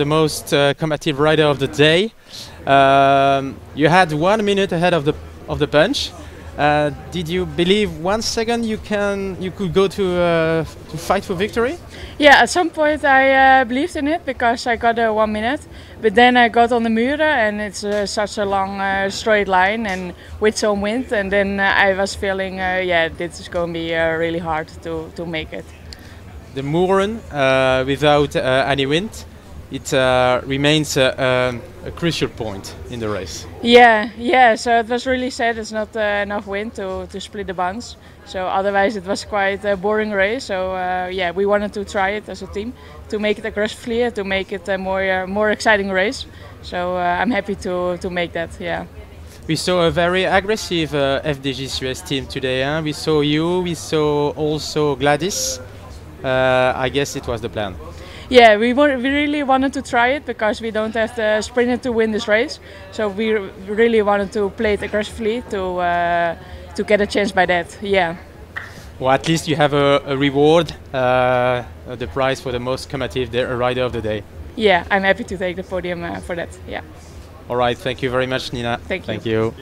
the most uh, combative rider of the day. Um, you had one minute ahead of the of the punch. Uh, did you believe one second you can you could go to uh, to fight for victory? Yeah, at some point I uh, believed in it because I got uh, one minute, but then I got on the Moeren and it's uh, such a long uh, straight line and with some wind, and then I was feeling uh, yeah this is going to be uh, really hard to to make it. The Moeren uh, without uh, any wind, it uh, remains uh, um, a crucial point in the race. Yeah, yeah. So it was really sad. It's not uh, enough wind to, to split the bonds. So otherwise, it was quite a boring race. So uh, yeah, we wanted to try it as a team to make it aggressively, to make it a more uh, more exciting race. So uh, I'm happy to to make that. Yeah. We saw a very aggressive uh, FDJ Suez team today. Huh? We saw you. We saw also Gladys. Uh, I guess it was the plan. Yeah, we, wa- we really wanted to try it because we don't have the sprinter to win this race. So we really wanted to play it aggressively to uh, to get a chance by that. Yeah. Well, at least you have a, a reward, uh, the prize for the most combative rider of the day. Yeah, I'm happy to take the podium uh, for that. Yeah. All right. Thank you very much, Nina. Thank you. Thank you.